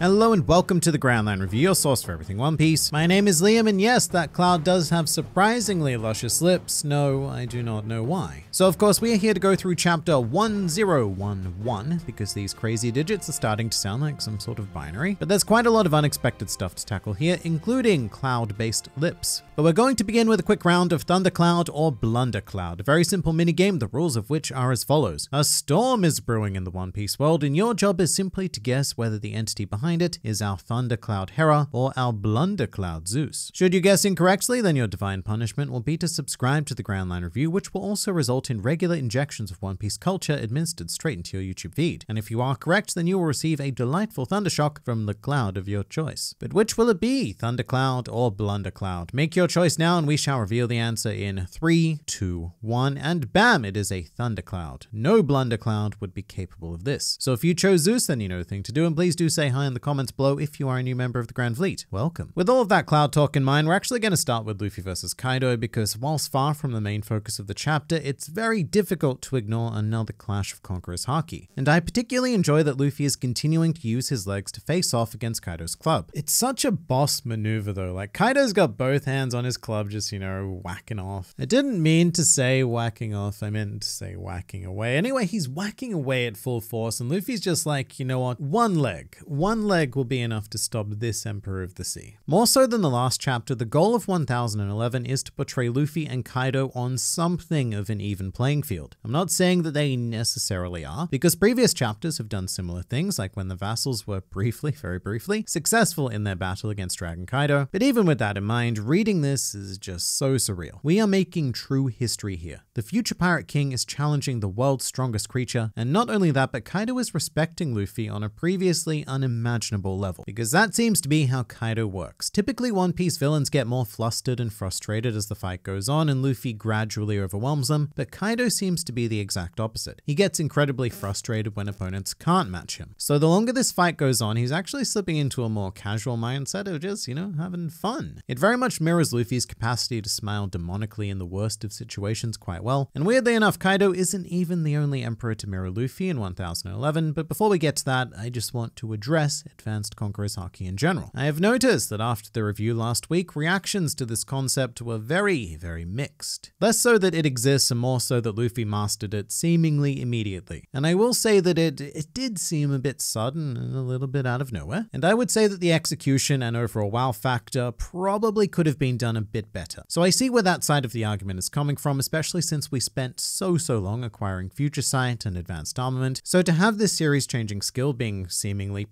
Hello and welcome to the Grand Line Review, your source for everything One Piece. My name is Liam and yes, that cloud does have surprisingly luscious lips. No, I do not know why. So of course we are here to go through chapter 1011 because these crazy digits are starting to sound like some sort of binary. But there's quite a lot of unexpected stuff to tackle here, including cloud-based lips. But we're going to begin with a quick round of Thundercloud or Blundercloud, a very simple minigame, the rules of which are as follows. A storm is brewing in the One Piece world and your job is simply to guess whether the entity behind behind it is our Thundercloud Hera or our Blundercloud Zeus. Should you guess incorrectly, then your divine punishment will be to subscribe to the Grand Line Review, which will also result in regular injections of One Piece culture administered straight into your YouTube feed. And if you are correct, then you will receive a delightful Thundershock from the cloud of your choice. But which will it be, Thundercloud or Blundercloud? Make your choice now and we shall reveal the answer in three, two, one, and bam, it is a Thundercloud. No Blundercloud would be capable of this. So if you chose Zeus, then you know the thing to do, and please do say hi in the comments below if you are a new member of the Grand Fleet. Welcome. With all of that cloud talk in mind, we're actually going to start with Luffy versus Kaido because whilst far from the main focus of the chapter, it's very difficult to ignore another clash of Conqueror's Haki. And I particularly enjoy that Luffy is continuing to use his legs to face off against Kaido's club. It's such a boss maneuver though, like Kaido's got both hands on his club just, you know, whacking off. I didn't mean to say whacking off, I meant to say whacking away. Anyway, he's whacking away at full force and Luffy's just like, you know what, one leg, one leg will be enough to stop this Emperor of the Sea. More so than the last chapter, the goal of 1011 is to portray Luffy and Kaido on something of an even playing field. I'm not saying that they necessarily are, because previous chapters have done similar things, like when the vassals were briefly, very briefly, successful in their battle against Dragon Kaido. But even with that in mind, reading this is just so surreal. We are making true history here. The future Pirate King is challenging the world's strongest creature, and not only that, but Kaido is respecting Luffy on a previously unimaginable level, because that seems to be how Kaido works. Typically, One Piece villains get more flustered and frustrated as the fight goes on, and Luffy gradually overwhelms them, but Kaido seems to be the exact opposite. He gets incredibly frustrated when opponents can't match him. So the longer this fight goes on, he's actually slipping into a more casual mindset of just, you know, having fun. It very much mirrors Luffy's capacity to smile demonically in the worst of situations quite well, and weirdly enough, Kaido isn't even the only emperor to mirror Luffy in 1011, but before we get to that, I just want to address Advanced Conqueror's Haki in general. I have noticed that after the review last week, reactions to this concept were very, very mixed. Less so that it exists and more so that Luffy mastered it seemingly immediately. And I will say that it, it did seem a bit sudden and a little bit out of nowhere. And I would say that the execution and overall wow factor probably could have been done a bit better. So I see where that side of the argument is coming from, especially since we spent so, so long acquiring Future Sight and Advanced Armament. So to have this series changing skill being seemingly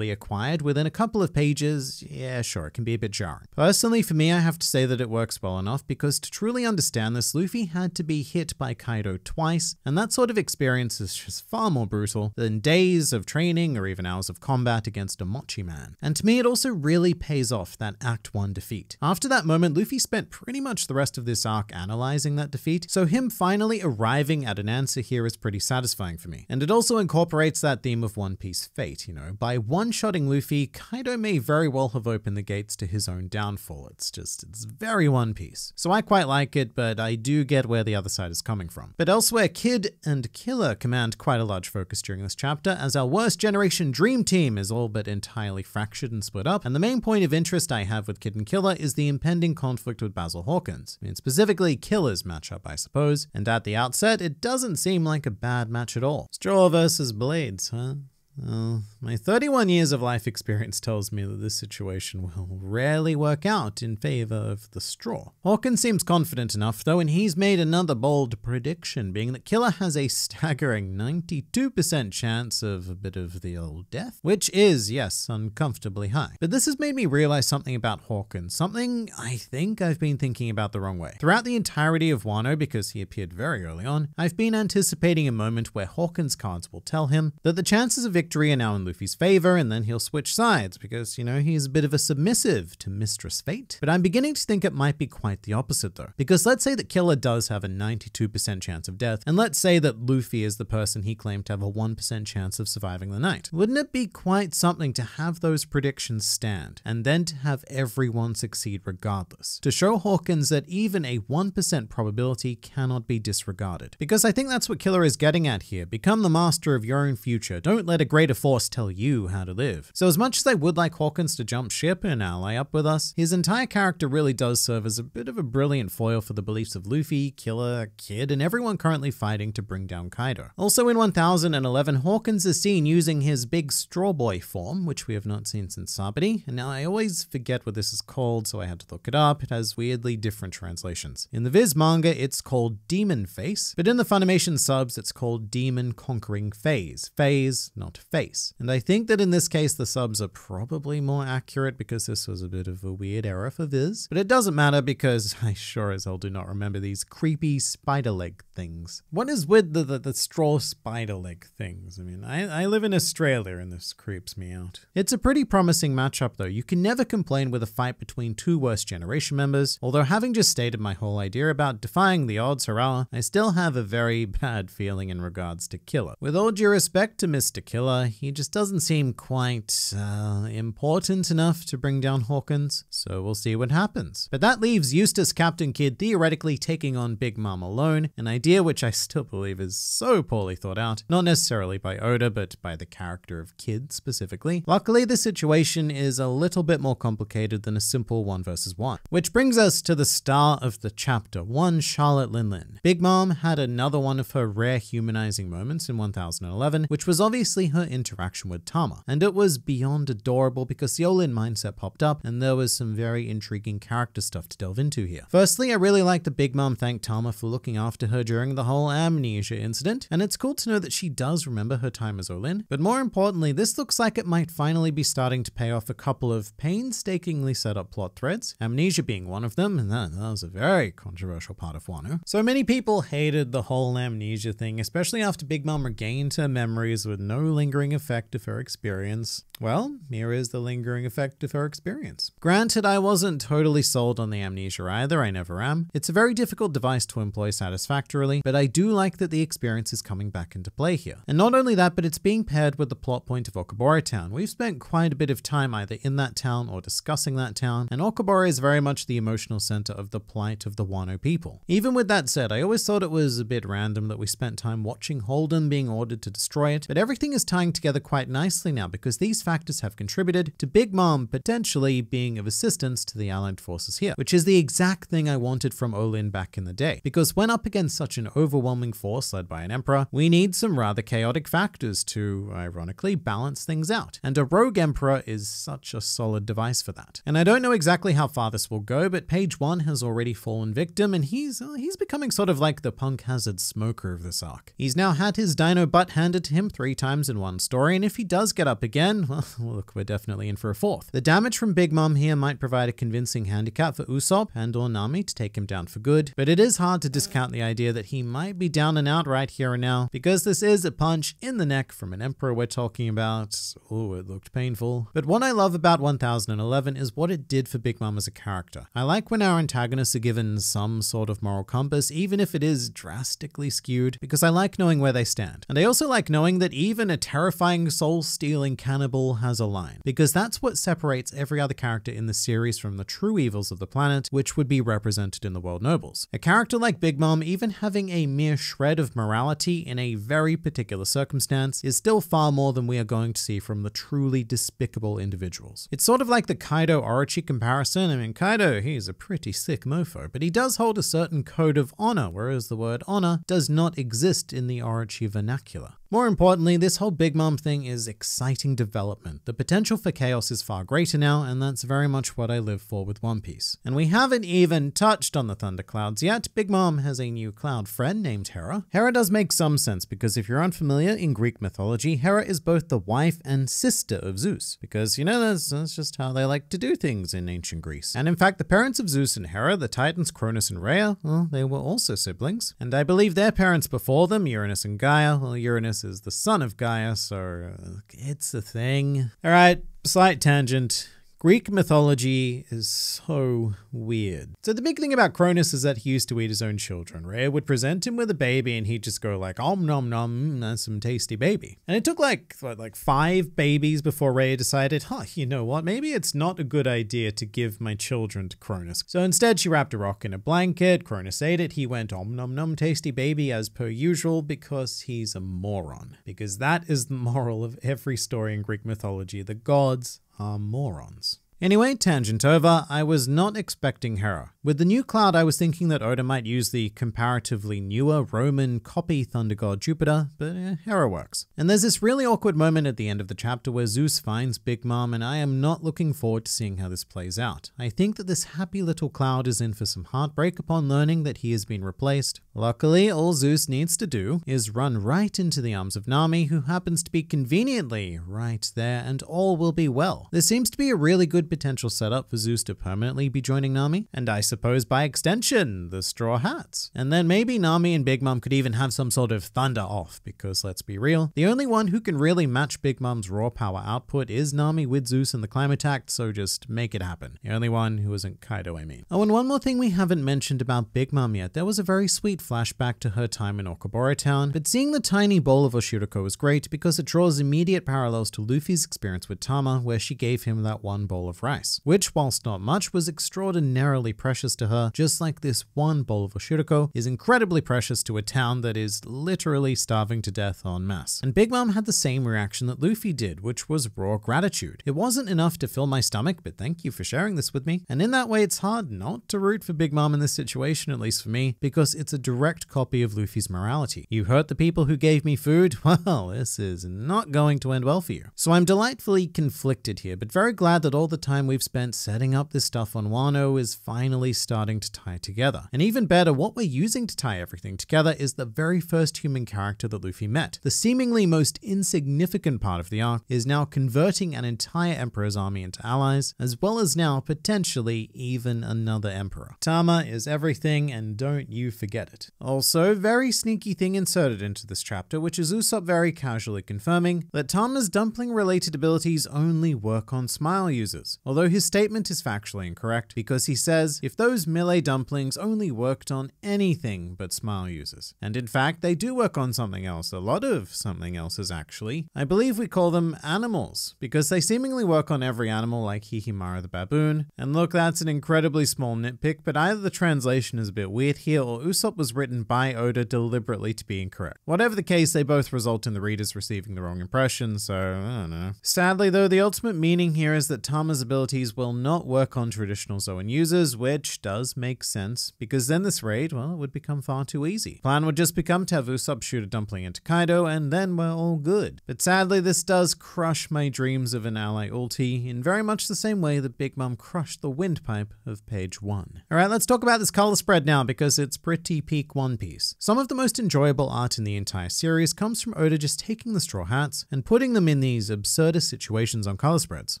acquired within a couple of pages, yeah, sure, it can be a bit jarring. Personally, for me, I have to say that it works well enough because to truly understand this, Luffy had to be hit by Kaido twice, and that sort of experience is just far more brutal than days of training or even hours of combat against a Mochi man. And to me, it also really pays off that Act 1 defeat. After that moment, Luffy spent pretty much the rest of this arc analyzing that defeat, so him finally arriving at an answer here is pretty satisfying for me. And it also incorporates that theme of One Piece fate, you know, by one-shotting Luffy Kaido may very well have opened the gates to his own downfall. It's just, it's very One Piece. So I quite like it, but I do get where the other side is coming from. But elsewhere, Kid and Killer command quite a large focus during this chapter, as our worst generation dream team is all but entirely fractured and split up. And the main point of interest I have with Kid and Killer is the impending conflict with Basil Hawkins. I mean, specifically Killer's matchup, I suppose. And at the outset, it doesn't seem like a bad match at all. Straw versus Blades, huh? Well, my 31 years of life experience tells me that this situation will rarely work out in favor of the straw. Hawkins seems confident enough, though, and he's made another bold prediction, being that Killer has a staggering 92% chance of a bit of the old death, which is, yes, uncomfortably high. But this has made me realize something about Hawkins, something I think I've been thinking about the wrong way. Throughout the entirety of Wano, because he appeared very early on, I've been anticipating a moment where Hawkins' cards will tell him that the chances of victory victory are now in Luffy's favor, and then he'll switch sides because, you know, he's a bit of a submissive to Mistress Fate. But I'm beginning to think it might be quite the opposite though. Because let's say that Killer does have a 92% chance of death, and let's say that Luffy is the person he claimed to have a 1% chance of surviving the night. Wouldn't it be quite something to have those predictions stand, and then to have everyone succeed regardless? To show Hawkins that even a 1% probability cannot be disregarded. Because I think that's what Killer is getting at here. Become the master of your own future. Don't let a greater force tell you how to live. So as much as I would like Hawkins to jump ship and ally up with us, his entire character really does serve as a bit of a brilliant foil for the beliefs of Luffy, Killer, Kid, and everyone currently fighting to bring down Kaido. Also in 1011, Hawkins is seen using his big straw boy form, which we have not seen since Sabaody, and now I always forget what this is called, so I had to look it up. It has weirdly different translations. In the Viz manga, it's called Demon Face, but in the Funimation subs, it's called Demon Conquering Phase. Phase, not face. And I think that in this case, the subs are probably more accurate because this was a bit of a weird error for Viz. But it doesn't matter because I sure as hell do not remember these creepy spider leg things. What is with the, the, the straw spider leg things? I mean, I, I live in Australia and this creeps me out. It's a pretty promising matchup though. You can never complain with a fight between two worst generation members, although having just stated my whole idea about defying the odds, hurrah, I still have a very bad feeling in regards to Killer. With all due respect to Mr. Killer, he just doesn't seem quite uh, important enough to bring down Hawkins, so we'll see what happens. But that leaves Eustass Captain Kid theoretically taking on Big Mom alone, an idea which I still believe is so poorly thought out, not necessarily by Oda, but by the character of Kid specifically. Luckily, the situation is a little bit more complicated than a simple one versus one. Which brings us to the star of the chapter, one Charlotte Linlin. Big Mom had another one of her rare humanizing moments in 1011, which was obviously her interaction with Tama. And it was beyond adorable because the Olin mindset popped up and there was some very intriguing character stuff to delve into here. Firstly, I really like that Big Mom thanked Tama for looking after her during the whole amnesia incident, and it's cool to know that she does remember her time as Olin. But more importantly, this looks like it might finally be starting to pay off a couple of painstakingly set up plot threads, amnesia being one of them, and that, that was a very controversial part of Wano. So many people hated the whole amnesia thing, especially after Big Mom regained her memories with no lingering effect of her experience. Well, here is the lingering effect of her experience. Granted, I wasn't totally sold on the amnesia either, I never am. It's a very difficult device to employ satisfactorily, but I do like that the experience is coming back into play here. And not only that, but it's being paired with the plot point of Okobore Town. We've spent quite a bit of time either in that town or discussing that town, and Okobore is very much the emotional center of the plight of the Wano people. Even with that said, I always thought it was a bit random that we spent time watching Holdem being ordered to destroy it, but everything is tying together quite nicely now because these factors have contributed to Big Mom potentially being of assistance to the Allied forces here, which is the exact thing I wanted from Olin back in the day. Because when up against such an overwhelming force led by an emperor, we need some rather chaotic factors to, ironically, balance things out. And a rogue emperor is such a solid device for that. And I don't know exactly how far this will go, but Page 1 has already fallen victim and he's uh, he's becoming sort of like the punk hazard smoker of this arc. He's now had his dino butt handed to him three times in one story, and if he does get up again, well, look, we're definitely in for a fourth. The damage from Big Mom here might provide a convincing handicap for Usopp and or Nami to take him down for good, but it is hard to discount the idea that he might be down and out right here and now, because this is a punch in the neck from an emperor we're talking about. Oh, it looked painful. But what I love about 1011 is what it did for Big Mom as a character. I like when our antagonists are given some sort of moral compass, even if it is drastically skewed, because I like knowing where they stand. And I also like knowing that even a terrifying soul-stealing cannibal has a line, because that's what separates every other character in the series from the true evils of the planet, which would be represented in the World Nobles. A character like Big Mom, even having a mere shred of morality in a very particular circumstance, is still far more than we are going to see from the truly despicable individuals. It's sort of like the Kaido Orochi comparison. I mean, Kaido, he's a pretty sick mofo, but he does hold a certain code of honor, whereas the word honor does not exist in the Orochi vernacular. More importantly, this whole Big Mom thing is exciting development. The potential for chaos is far greater now, and that's very much what I live for with One Piece. And we haven't even touched on the Thunder Clouds yet. Big Mom has a new cloud friend named Hera. Hera does make some sense because if you're unfamiliar, in Greek mythology, Hera is both the wife and sister of Zeus, because you know that's, that's just how they like to do things in ancient Greece. And in fact, the parents of Zeus and Hera, the Titans Cronus and Rhea, well, they were also siblings. And I believe their parents before them, Uranus and Gaia, well, Uranus is the son of Gaia, so uh, it's a thing. All right, slight tangent. Greek mythology is so weird. So the big thing about Cronus is that he used to eat his own children. Rhea would present him with a baby and he'd just go like, om nom nom, mm, that's some tasty baby. And it took like, what, like five babies before Rhea decided, huh, you know what, maybe it's not a good idea to give my children to Cronus. So instead she wrapped a rock in a blanket, Cronus ate it, he went om nom nom tasty baby as per usual because he's a moron. Because that is the moral of every story in Greek mythology. The gods are morons. Anyway, tangent over, I was not expecting Hera. With the new cloud, I was thinking that Oda might use the comparatively newer Roman copy thunder god Jupiter, but eh, Hera works. And there's this really awkward moment at the end of the chapter where Zeus finds Big Mom, and I am not looking forward to seeing how this plays out. I think that this happy little cloud is in for some heartbreak upon learning that he has been replaced. Luckily, all Zeus needs to do is run right into the arms of Nami, who happens to be conveniently right there, and all will be well. There seems to be a really good potential setup for Zeus to permanently be joining Nami, and I suppose by extension, the Straw Hats. And then maybe Nami and Big Mom could even have some sort of thunder off, because let's be real, the only one who can really match Big Mom's raw power output is Nami with Zeus and the Clima-Tact, so just make it happen. The only one who isn't Kaido, I mean. Oh, and one more thing we haven't mentioned about Big Mom yet, there was a very sweet flashback to her time in Okobore Town, but seeing the tiny bowl of Oshiruko was great because it draws immediate parallels to Luffy's experience with Tama, where she gave him that one bowl of rice, which, whilst not much, was extraordinarily precious to her, just like this one bowl of Oshiruko is incredibly precious to a town that is literally starving to death en masse. And Big Mom had the same reaction that Luffy did, which was raw gratitude. It wasn't enough to fill my stomach, but thank you for sharing this with me. And in that way, it's hard not to root for Big Mom in this situation, at least for me, because it's a direct copy of Luffy's morality. You hurt the people who gave me food? Well, this is not going to end well for you. So I'm delightfully conflicted here, but very glad that all the time we've spent setting up this stuff on Wano is finally starting to tie together. And even better, what we're using to tie everything together is the very first human character that Luffy met. The seemingly most insignificant part of the arc is now converting an entire Emperor's army into allies, as well as now potentially even another Emperor. Tama is everything, and don't you forget it. Also, very sneaky thing inserted into this chapter, which is Usopp very casually confirming that Tama's dumpling related abilities only work on smile users. Although his statement is factually incorrect because he says if those millet dumplings only worked on anything but smile users. And in fact, they do work on something else, a lot of something else's actually. I believe we call them animals because they seemingly work on every animal like Hihimaru the baboon. And look, that's an incredibly small nitpick, but either the translation is a bit weird here or Usopp was written by Oda deliberately to be incorrect. Whatever the case, they both result in the readers receiving the wrong impression, so I don't know. Sadly though, the ultimate meaning here is that Tama's abilities will not work on traditional Zoan users, which does make sense, because then this raid, well, it would become far too easy. Plan would just become to have shoot a dumpling into Kaido, and then we're all good. But sadly, this does crush my dreams of an ally ulti in very much the same way that Big Mom crushed the windpipe of page 1. Alright, let's talk about this color spread now, because it's pretty peak One Piece. Some of the most enjoyable art in the entire series comes from Oda just taking the Straw Hats and putting them in these absurdist situations on color spreads.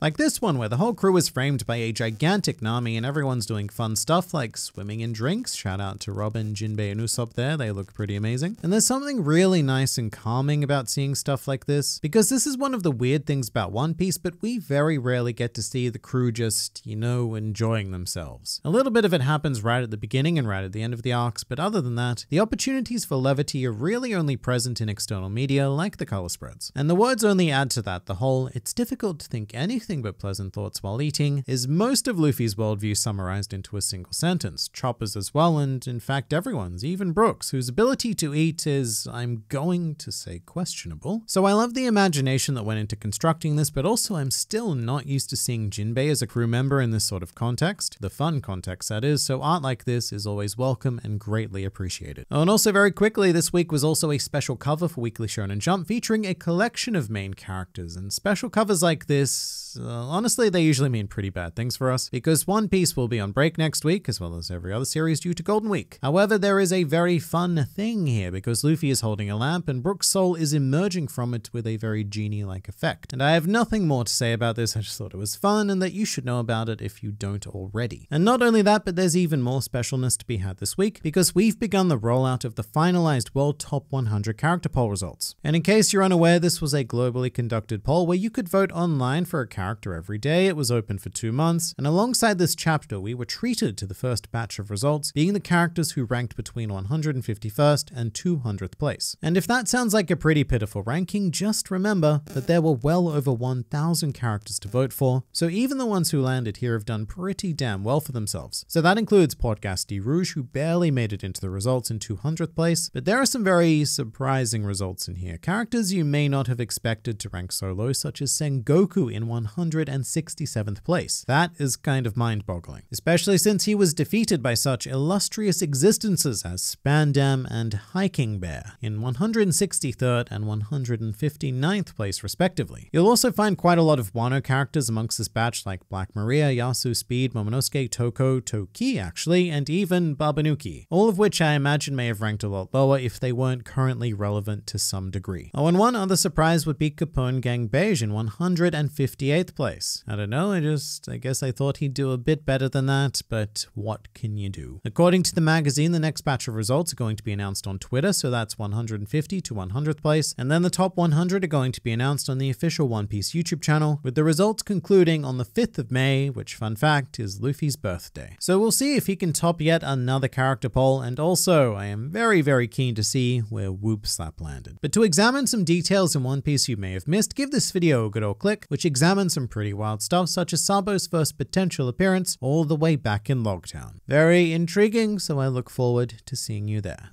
Like this one, where the whole crew is framed by a gigantic Nami and everyone's doing fun stuff like swimming in drinks. Shout out to Robin, Jinbei, and Usopp there, they look pretty amazing. And there's something really nice and calming about seeing stuff like this, because this is one of the weird things about One Piece, but we very rarely get to see the crew just, you know, enjoying themselves. A little bit of it happens right at the beginning and right at the end of the arcs, but other than that, the opportunities for levity are really only present in external media like the color spreads. And the words only add to that the whole, it's difficult to think anything but pleasant thoughts while eating, is most of Luffy's worldview summarized into a single sentence. Chopper's as well, and in fact everyone's, even Brooks, whose ability to eat is, I'm going to say questionable. So I love the imagination that went into constructing this, but also I'm still not used to seeing Jinbei as a crew member in this sort of context, the fun context that is, so art like this is always welcome and greatly appreciated. Oh, and also very quickly, this week was also a special cover for Weekly Shonen Jump featuring a collection of main characters, and special covers like this, uh, honestly, they usually mean pretty bad things for us, because One Piece will be on break next week, as well as every other series due to Golden Week. However, there is a very fun thing here, because Luffy is holding a lamp, and Brook's soul is emerging from it with a very genie-like effect. And I have nothing more to say about this, I just thought it was fun, and that you should know about it if you don't already. And not only that, but there's even more specialness to be had this week, because we we've begun the rollout of the finalized World Top 100 character poll results. And in case you're unaware, this was a globally conducted poll where you could vote online for a character every day. It was open for two months, and alongside this chapter, we were treated to the first batch of results being the characters who ranked between 151st and 200th place. And if that sounds like a pretty pitiful ranking, just remember that there were well over 1,000 characters to vote for, so even the ones who landed here have done pretty damn well for themselves. So that includes Portgas D Rouge, who barely made it into the results in 200th place, but there are some very surprising results in here. Characters you may not have expected to rank so low, such as Sengoku in 167th place. That is kind of mind boggling, especially since he was defeated by such illustrious existences as Spandam and Hiking Bear in 163rd and 159th place, respectively. You'll also find quite a lot of Wano characters amongst this batch, like Black Maria, Yasu, Speed, Momonosuke, Toko, Toki, actually, and even Babanuki, all of which I imagine may have ranked a lot lower if they weren't currently relevant to some degree. Oh, and one other surprise would be Capone Gang Bege in 158th place. I don't know, I just, I guess I thought he'd do a bit better than that, but what can you do? According to the magazine, the next batch of results are going to be announced on Twitter, so that's 150 to 100th place, and then the top 100 are going to be announced on the official One Piece YouTube channel, with the results concluding on the 5th of May, which, fun fact, is Luffy's birthday. So we'll see if he can top yet another character poll, and also, I am very, very keen to see where Whoop Slap landed. But to examine some details in One Piece you may have missed, give this video a good old click, which examines some pretty wild stuff, such as Sabo's first potential appearance all the way back in Logtown. Very intriguing, so I look forward to seeing you there.